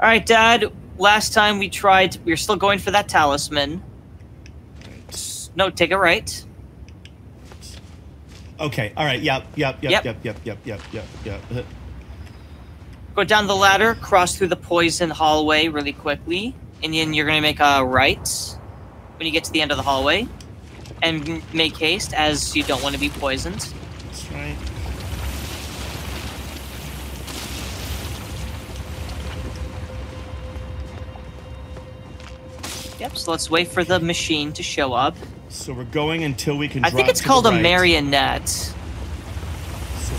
All right, Dad. Last time we tried, we are still going for that talisman. No, take it right. Okay. All right. Yep. Yep. Yep. Yep. Yep. Yep. Yep. Yep. Yep. Yep. Yep. Go down the ladder, cross through the poison hallway really quickly, and then you're gonna make a right when you get to the end of the hallway, and make haste as you don't want to be poisoned. That's right. Yep. So let's wait for the machine to show up. So we're going until we can. I think it's to called a right. marionette. So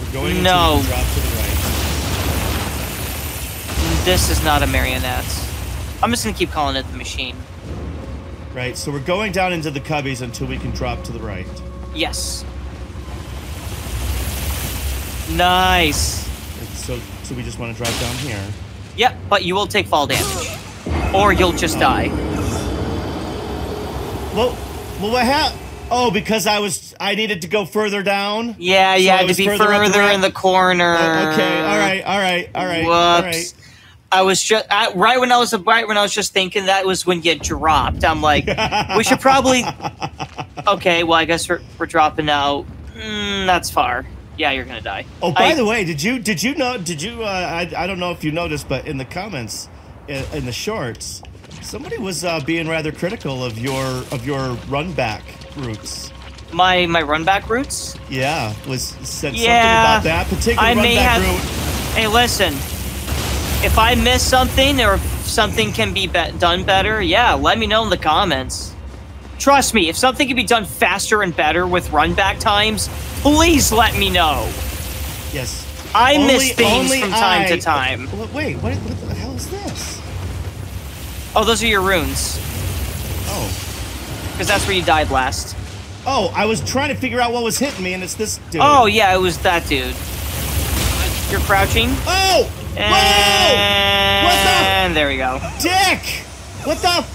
we're going No. until we can drop to the right. This is not a marionette. I'm just gonna keep calling it the machine. Right. So we're going down into the cubbies until we can drop to the right. Yes. Nice. So so we just want to drop down here. Yep, but you will take fall damage. Or you'll just oh. die. Well, well, what happened? Oh, because I was I needed to go further down. Yeah, So you I had to be further further, up the ramp? in the corner. Oh, okay. All right. All right. All right. Whoops. All right. I was just I, right when I was right when I was just thinking that was when you dropped. I'm like, we should probably. Okay, well I guess we're we're dropping out. Mm, that's far. Yeah, you're gonna die. Oh, by I- the way, did you did you know did you uh, I I don't know if you noticed, but in the comments in, in the shorts, somebody was uh, being rather critical of your of your run back routes. my my run back routes. Yeah, was said Yeah, something about that particular I run may back have- route. Hey, listen. If I miss something or if something can be, be- done better, yeah, let me know in the comments. Trust me, if something can be done faster and better with run back times, please let me know. Yes. I Only- miss things from time I- to time. Wait, Wait, what, what the hell is this? Oh, those are your runes, Oh. because that's where you died last. Oh, I was trying to figure out what was hitting me, and it's this dude. Oh, yeah, it was that dude. You're crouching, Oh! Whoa! and there we go. Dick! What the?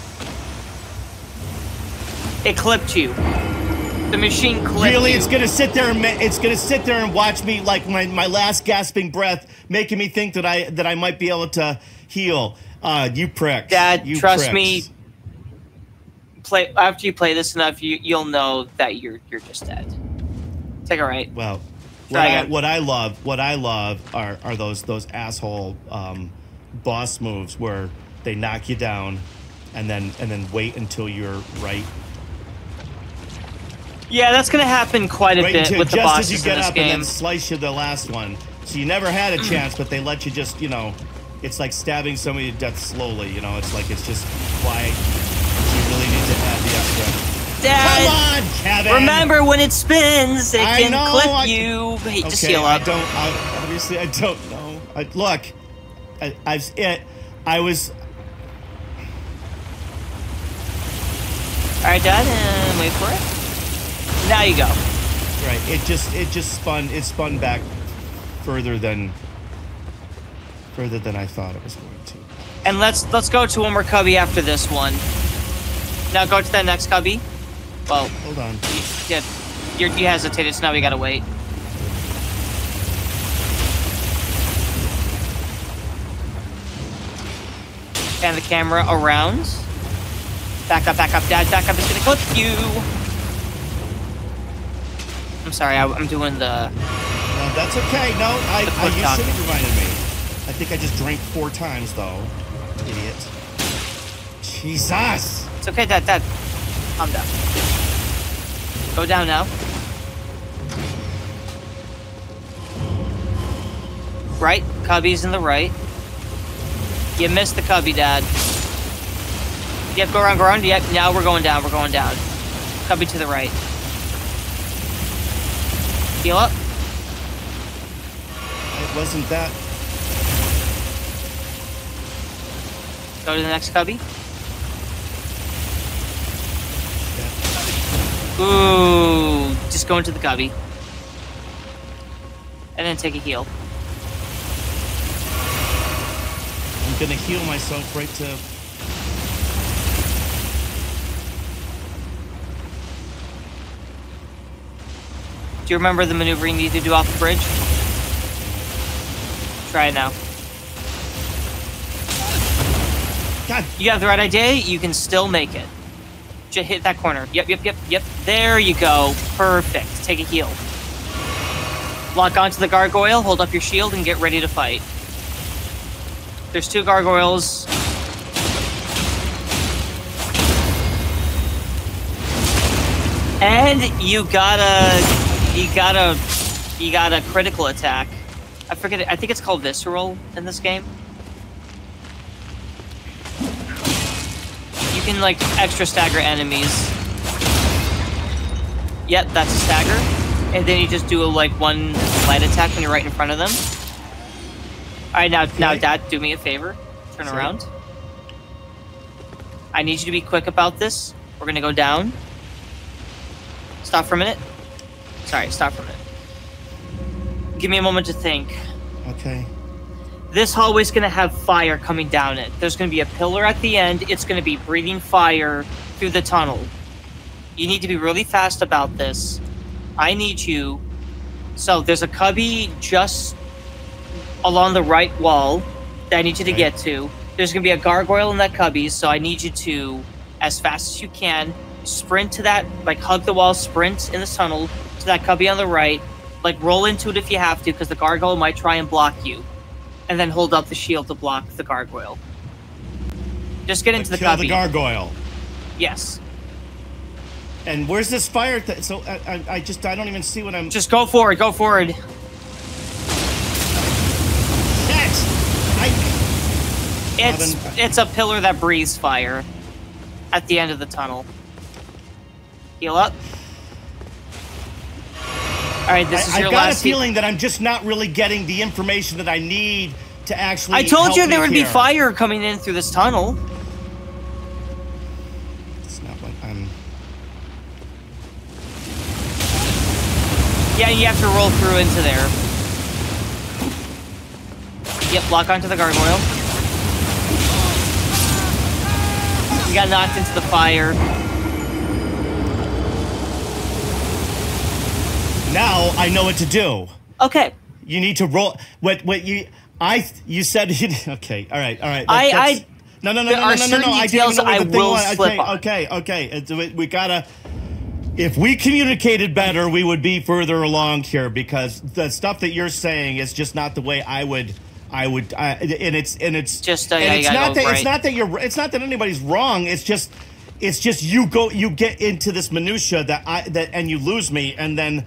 It clipped you. The machine clipped Really, you. it's gonna sit there and it's gonna sit there and watch me like my, my last gasping breath, making me think that I that I might be able to heal. Uh, you pricks. Dad, you trust pricks. me. Play after you play this enough, you you'll know that you're you're just dead. Take it right. Well, what I, what I love, what I love are are those those asshole um, boss moves where they knock you down, and then and then wait until you're right, Yeah, that's gonna happen quite a right bit with the bosses. just as you get this up and then slice you the last one. So you never had a chance, but they let you just you know, it's like stabbing somebody to death slowly. You know, it's like it's just why you really need to have the extra. Dad, Come on, Kevin. remember when it spins, it I can know, clip I- you. Hate to Okay, seal I up. don't. I, obviously, I don't know. I, look, I, I've it. I was. All right, Dad, and wait for it. Now you go. Right. It just. It just spun. It spun back further than. Further than I thought it was going to. And let's let's go to one more cubby after this one. Now go to that next cubby. Well, Hold on. you, yeah, you're, you hesitated, so now we gotta wait. Pan the camera around. Back up, back up, Dad, back up. It's gonna clip you. I'm sorry, I, I'm doing the. No, that's okay. No, I. I you should have reminded me. I think I just drank four times though. Idiot. Jesus. It's okay, Dad, Dad. Calm down. Go down now. Right, cubby's in the right. You missed the cubby, Dad. Yep, go around, go around. Yep, now we're going down, we're going down. Cubby to the right. Heal up. It wasn't that. Go to the next cubby. Ooh, just go into the cubby. And then take a heal. I'm gonna heal myself right to. Do you remember the maneuver you need to do off the bridge? Try it now. God. You have the right idea. You can still make it. Just hit that corner. Yep, yep, yep, yep. There you go. Perfect. Take a heal. Lock onto the gargoyle. Hold up your shield and get ready to fight. There's two gargoyles. And you got a, you got a, you got a critical attack. I forget. it- I think it's called visceral in this game. Can like extra stagger enemies. Yep, that's a stagger. And then you just do a like one light attack when you're right in front of them. Alright, now now Dad, do me a favor. Turn Sure. around. I need you to be quick about this. We're gonna go down. Stop for a minute. Sorry, stop for a minute. Give me a moment to think. Okay. This hallway's gonna have fire coming down it. There's gonna be a pillar at the end. It's gonna be breathing fire through the tunnel. You need to be really fast about this. I need you. So there's a cubby just along the right wall that I need you to Right. get to. There's gonna be a gargoyle in that cubby, so I need you to, as fast as you can, sprint to that, like hug the wall, sprint in the tunnel to that cubby on the right, like roll into it if you have to, because the gargoyle might try and block you, and then hold up the shield to block the gargoyle. Just get into the Kill cubby. the gargoyle. yes, And where's this fire? Th- so I, I, I just I don't even see what I'm. just go forward. Go forward. Shit! I. It's Robin. it's a pillar that breathes fire at the end of the tunnel. Heal up. All right, this is I, your I've got a last. heal- feeling that I'm just not really getting the information that I need to actually. I told you there would be fire coming in through this tunnel. It's not what I'm. Yeah, you have to roll through into there. Yep, lock onto the gargoyle. You got knocked into the fire. Now I know what to do. Okay. You need to roll. What? What you? I. You said. okay. All right. All right. I- I- No, no, no, there no, are no, no, no, certain I didn't know what I the thing will was. slip okay, on. Okay. Okay. It's, we, we gotta. If we communicated better, we would be further along here because the stuff that you're saying is just not the way I would. I would, I, and it's and it's Just, uh, and yeah, you it's not that right. it's not that you're it's not that anybody's wrong. It's just it's just you go you get into this minutia that I that and you lose me and then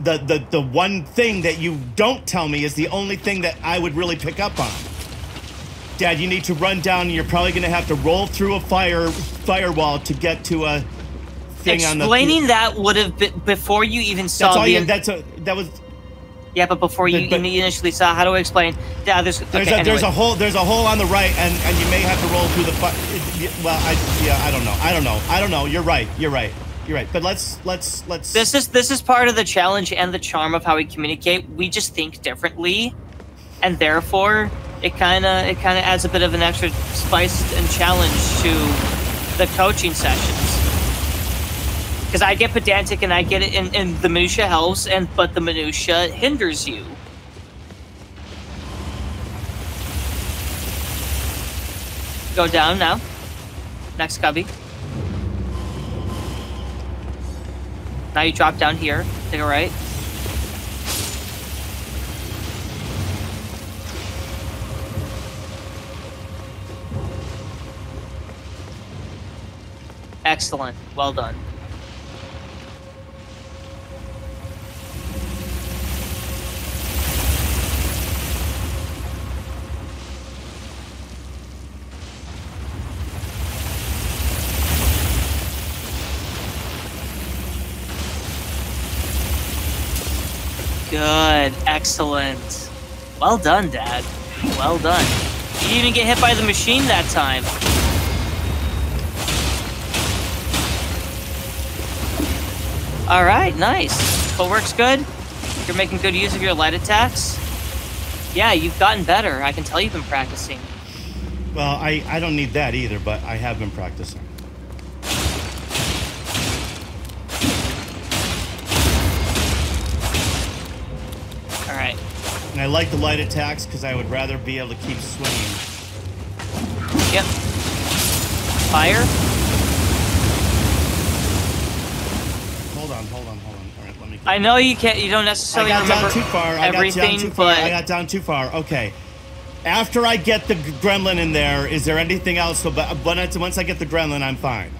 the the the one thing that you don't tell me is the only thing that I would really pick up on. Dad, you need to run down and you're probably going to have to roll through a fire firewall to get to a thing on the Explaining that would have been before you even saw That's all the. you that's a that was yeah, but before you But- initially saw, how do I explain? Yeah, there's. there's okay, a there's a hole there's a hole on the right and and you may have to roll through the well I yeah I don't know. I don't know. I don't know. You're right. You're right. You're right. But let's let's let's This is this is part of the challenge and the charm of how we communicate. We just think differently, and therefore it kind of it kind of adds a bit of an extra spice and challenge to the coaching sessions. Because I get pedantic and I get it, and, and the minutia helps, and but the minutia hinders you. Go down now. Next cubby. Now you drop down here. Take a right. Excellent. Well done. Excellent. Well done, Dad. Well done. You didn't even get hit by the machine that time. All right, nice. Footwork's good. You're making good use of your light attacks. Yeah, you've gotten better. I can tell you've been practicing. Well, I I don't need that either, but I have been practicing. And I like the light attacks because I would rather be able to keep swinging. Yep. fire. Hold on, hold on, hold on. All right, let me. I know you can't. You don't I necessarily got remember down too far. I got down too far. I got down too far. Okay. After I get the gremlin in there, is there anything else? So, but once I get the gremlin, I'm fine.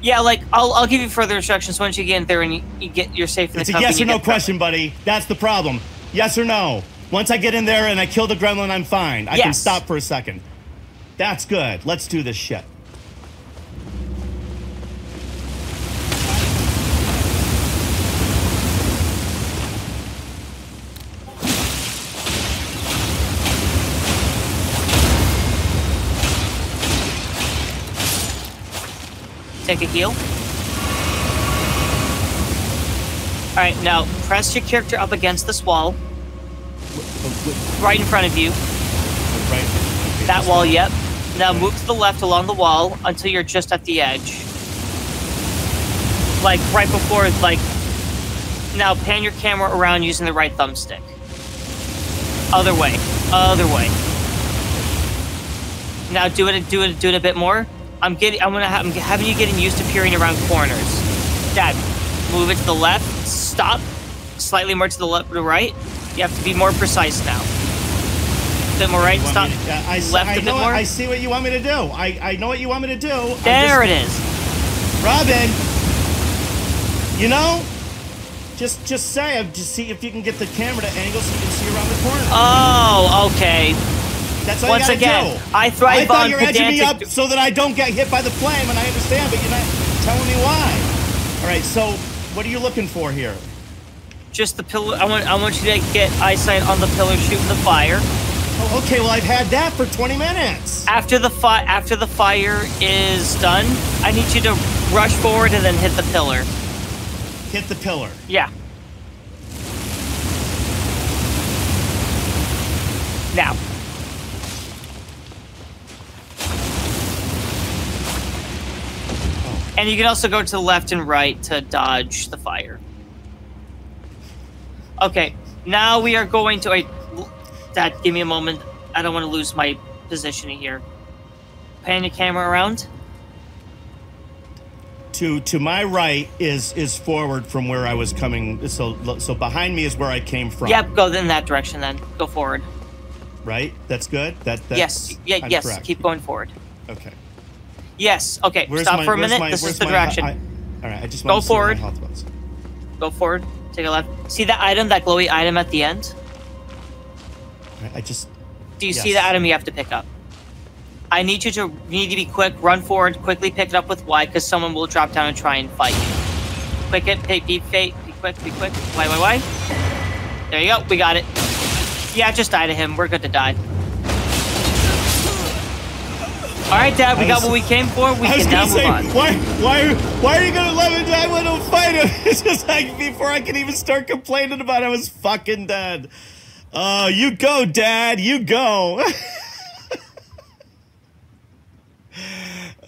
yeah, like I'll I'll give you further instructions once you get in there and you, you get you're safe in It's the a yes or no question, buddy. That's the problem. Yes or no. Once I get in there and I kill the gremlin, I'm fine. I can stop for a second. That's good. Let's do this shit. Take a heal. All right, now press your character up against this wall, right in front of you. Right. Okay, That wall, one. yep. Now move to the left along the wall until you're just at the edge. Like right before, like. Now pan your camera around using the right thumbstick. Other way. Other way. Now do it, do it, do it a bit more. I'm getting, I'm gonna have, I'm having you getting used to peering around corners. Dad, move it to the left. Stop. Slightly more to the left, to the right. You have to be more precise now. A bit more right. Stop. to- I, I, left I a bit know. more. I see what you want me to do. I, I know what you want me to do. There just- it is. Robin, you know, just just say, uh, just see if you can get the camera to angle so you can see around the corner. Oh, okay. That's all once again, do. I thrive I thought on you were edging me up so that I don't get hit by the flame, and I understand, but you're not telling me why. All right, so what are you looking for here? Just the pillar. I want. I want you to get eyesight on the pillar shooting the fire. Oh, okay, well I've had that for 20 minutes. After the fi- After the fire is done, I need you to rush forward and then hit the pillar. Hit the pillar. Yeah. Now. And you can also go to the left and right to dodge the fire. Okay, now we are going to a. Dad, give me a moment. I don't want to lose my positioning here. Pan your camera around. To to my right is is forward from where I was coming. So so behind me is where I came from. Yep, go in that direction then. Go forward. Right. That's good. That that's, yes, yeah, I'm yes. correct. Keep going forward. Okay. Yes. Okay. Where's Stop my- for a minute. my- this is the my- direction. I- all right. I just Go want to see what my forward. Go forward. Take a left. See that item, that glowy item at the end? I just Do you see the item you have to pick up? I need you to you need to be quick. Run forward. Quickly pick it up with Y, because someone will drop down and try and fight you. Quick it. Be, be, be, be quick. Be quick. Y, Y, Y. There you go. We got it. Yeah, just die to him. We're good to die. All right, Dad. We got what we came for. We can now move say, on. why, why, why are you gonna let me die when I fight him? It's just like before I can even start complaining about it, I was fucking dead. Oh, you go, Dad. You go.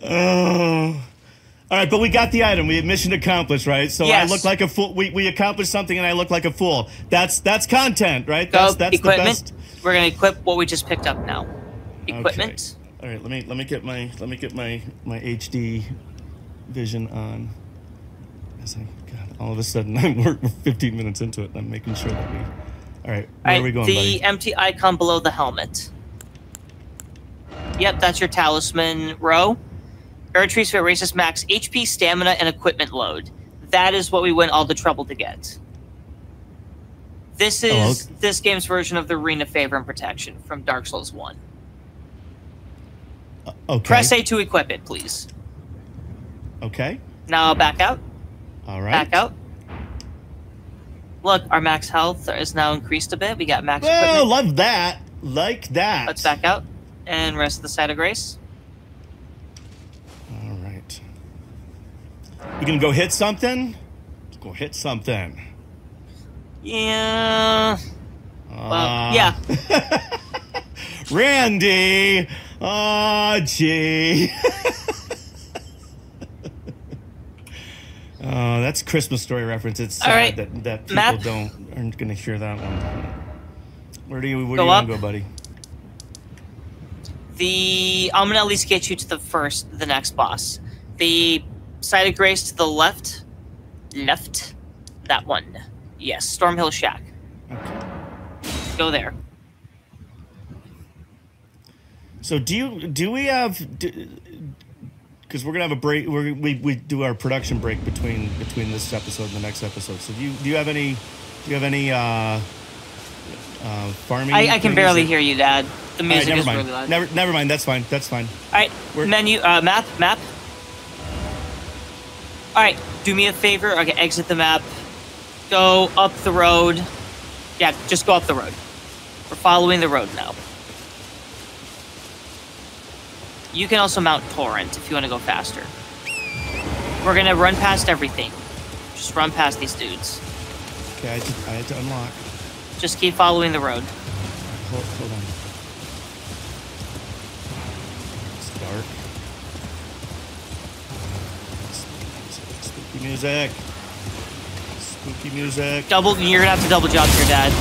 oh. All right, but we got the item. We had mission accomplished, right? So Yes. I look like a fool. We, we accomplished something, and I look like a fool. That's that's content, right? That's that's equipment. the best. We're gonna equip what we just picked up now. Equipment. Okay. All right, let me let me get my let me get my my HD vision on. As I God, all of a sudden I'm we're 15 minutes into it. and I'm making sure that we. All right, where All right, are we going, the buddy? empty icon below the helmet. Yep, that's your talisman row. Erdtree's Favor raises max HP, stamina, and equipment load. That is what we went all the trouble to get. This oh, is Oh, okay. this game's version of the Ring of Favor and Protection from Dark Souls 1. Okay. Press A to equip it, please. Okay. Now back out. All right. Back out. Look, our max health is now increased a bit. We got max Well, equipment. love that. Like that. Let's back out. And rest the site of grace. All right. You gonna go hit something? Let's go hit something. Yeah. Well, Ah. yeah. Randy. Oh, gee. oh, that's Christmas story reference. It's sad right. that, that people Map. don't aren't gonna hear that one. Where do you where Go do you up. wanna go, buddy? The I'm gonna at least get you to the first, the next boss. The site of grace to the left, left, that one. Yes, Stormhill Shack. Okay. Go there. So do you do we have because we're gonna have a break we're, we we do our production break between between this episode and the next episode. So do you do you have any do you have any uh, uh, farming? I, I can barely or- hear you, Dad. The right, music never is mind. really loud. Never never mind. That's fine. That's fine. All right, We're- menu, uh, map, map. All right, do me a favor. Okay, exit the map. Go up the road. Yeah, just go up the road. We're following the road now. You can also mount Torrent if you want to go faster. We're gonna run past everything. Just run past these dudes. Okay, I had to, I had to unlock. Just keep following the road. Hold, hold on. It's dark. Spooky music. Spooky music. Double. You're gonna have to double jump here, Dad.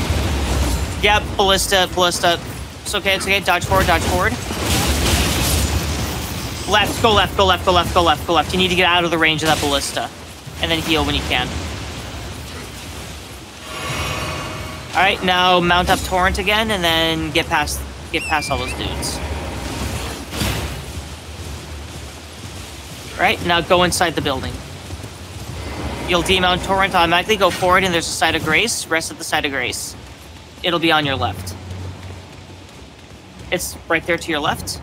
Yep, ballista, ballista. It's okay. It's okay. Dodge forward. Dodge forward. Left. Go left. Go left. Go left. Go left. Go left. You need to get out of the range of that ballista, and then heal when you can. All right. Now mount up torrent again, and then get past get past all those dudes. All right. Now go inside the building. You'll demount torrent automatically, go forward, and there's a site of grace. Rest at the site of grace. It'll be on your left. It's right there to your left.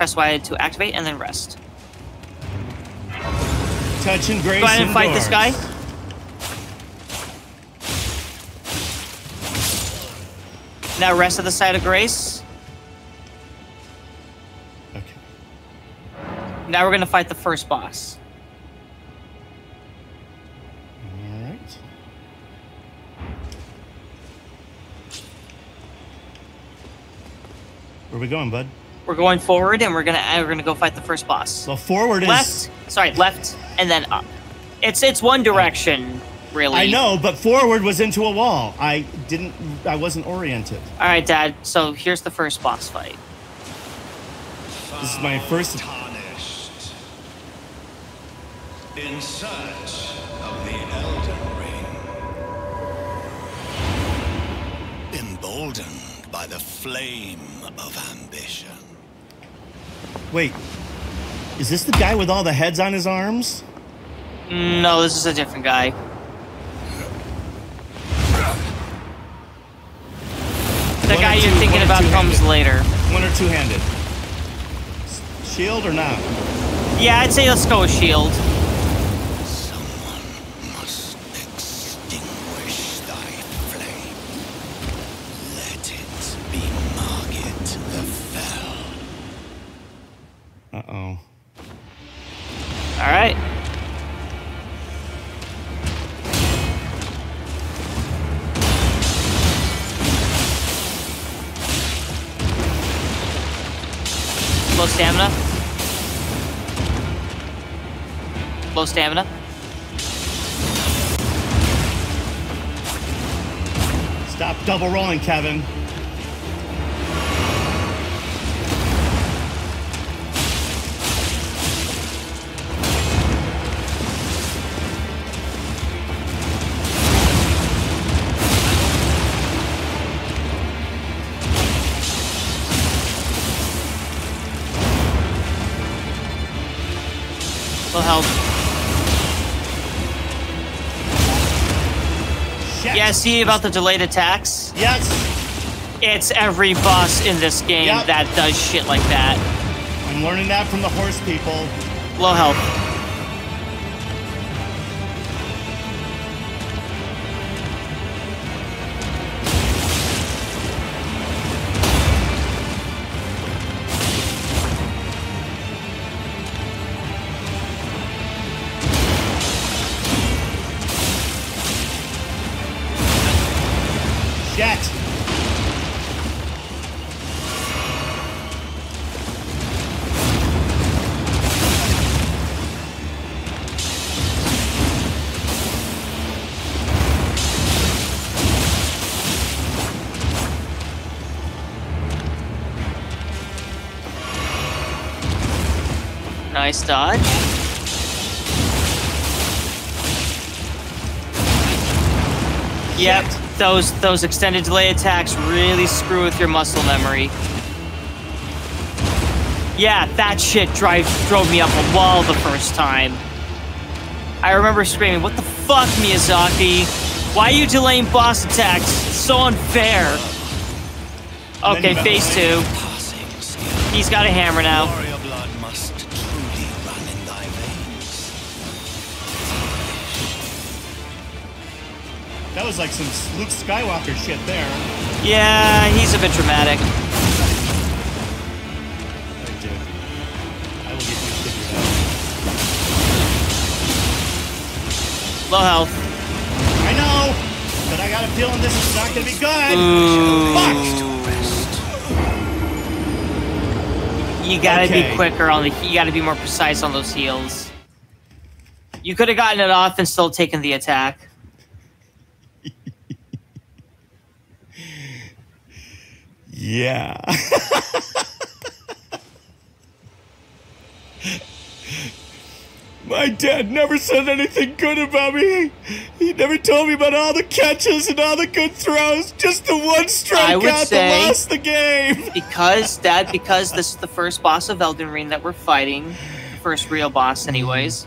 Press Y to activate, and then rest. Touch and grace. Go ahead and fight this guy. Now rest at the site of grace. Okay. Now we're gonna fight the first boss. All right. Where are we going, bud? We're going forward, and we're gonna we're gonna go fight the first boss. So forward is. Left, sorry, left, and then up. It's it's one direction, really. I know, but forward was into a wall. I didn't. I wasn't oriented. All right, Dad. So here's the first boss fight. This is my first. tarnished. In search of the Elden Ring. Emboldened by the flame of ambition. Wait, is this the guy with all the heads on his arms? No, this is a different guy. The One guy or you're thinking about comes later. One or two-handed. Shield or not? Yeah, I'd say let's go with shield. Uh oh. All right. Low stamina. Low stamina. Stop double rolling, Kevin. Will help. Shit. Yeah, see about the delayed attacks? Yes. It's every boss in this game Yep. that does shit like that. I'm learning that from the horse people. Low health. Nice dodge. Yep, those those extended delay attacks really screw with your muscle memory. Yeah, that shit drive, drove me up a wall the first time. I remember screaming, what the fuck, Miyazaki? Why are you delaying boss attacks? It's so unfair. Okay, phase two. He's got a hammer now. That was like some Luke Skywalker shit there. Yeah, he's a bit dramatic. I do. I will get you figured out. Low health. I know, but I got a feeling this is not going to be good. Ooh. Fuck! You gotta Okay. be quicker on the. You gotta be more precise on those heals. You could have gotten it off and still taken the attack. Yeah. My dad never said anything good about me. He never told me about all the catches and all the good throws. Just the one strikeout that lost the game. Because that, because this is the first boss of Elden Ring that we're fighting, first real boss, anyways.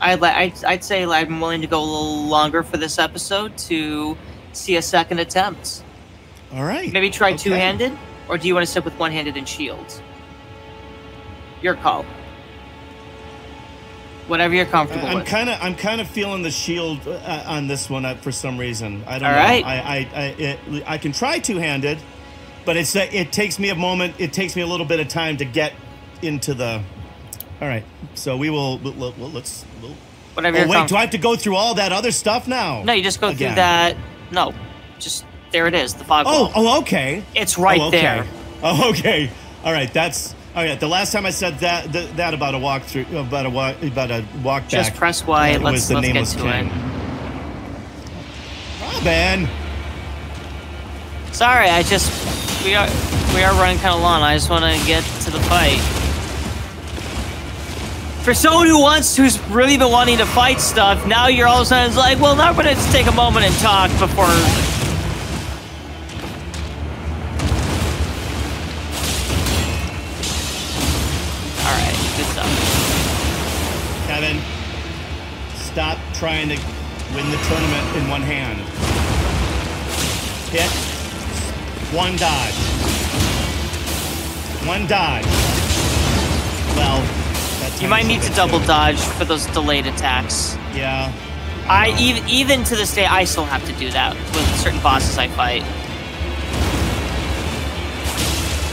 I'd, I'd, I'd say I'm willing to go a little longer for this episode to see a second attempt. All right. Maybe try Okay. two-handed, or do you want to stick with one-handed and shield? Your call. Whatever you're comfortable I'm with. kind of I'm kind of feeling the shield uh, on this one uh, for some reason. I don't All know. right. I I I, it, I can try two handed, but it's uh, it takes me a moment. It takes me a little bit of time to get into the. All right. So we will. We'll, we'll, let's. We'll, Whatever oh wait, do I have to go through all that other stuff now? No, you just go through that. No, just there it is, the fog Oh, oh, okay. It's right oh, okay. there. Oh, okay. All right. That's. All right. The last time I said that that, that about a walkthrough about a walk about a walk back. Just press Y. uh, let's was the let's get to King. it. Robin. Sorry, I just we are we are running kind of long. I just want to get to the fight. For someone who wants who's really been wanting to fight stuff, now you're all of a sudden like, well, now we're gonna take a moment and talk before. Trying to win the tournament in one hand. Hit. One dodge. One dodge. Well, You might need to double too. dodge for those delayed attacks. Yeah. I know. even even to this day I still have to do that with certain bosses I fight.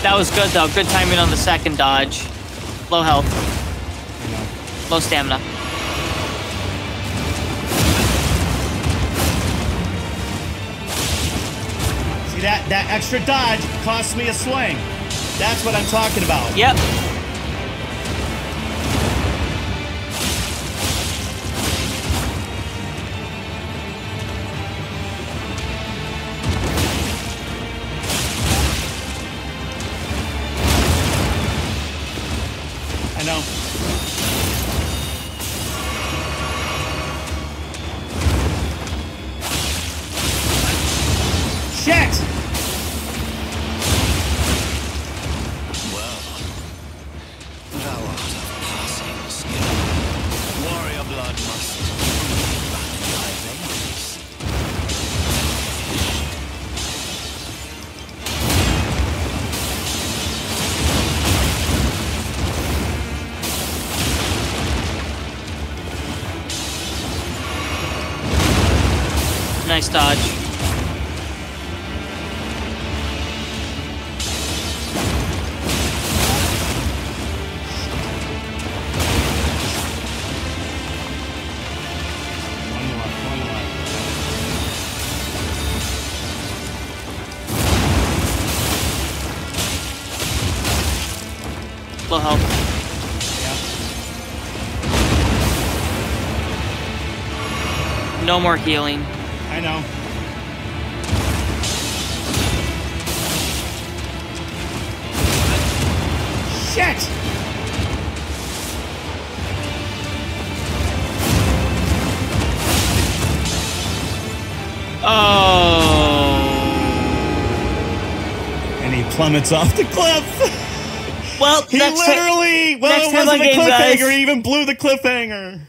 That was good though. Good timing on the second dodge. Low health, low stamina. See that that extra dodge costs me a swing. That's what I'm talking about. Yep. I know. No more healing. I know. Shit! Oh. And he plummets off the cliff. Well, he literally, well, it wasn't a cliffhanger. Guys. He even blew the cliffhanger.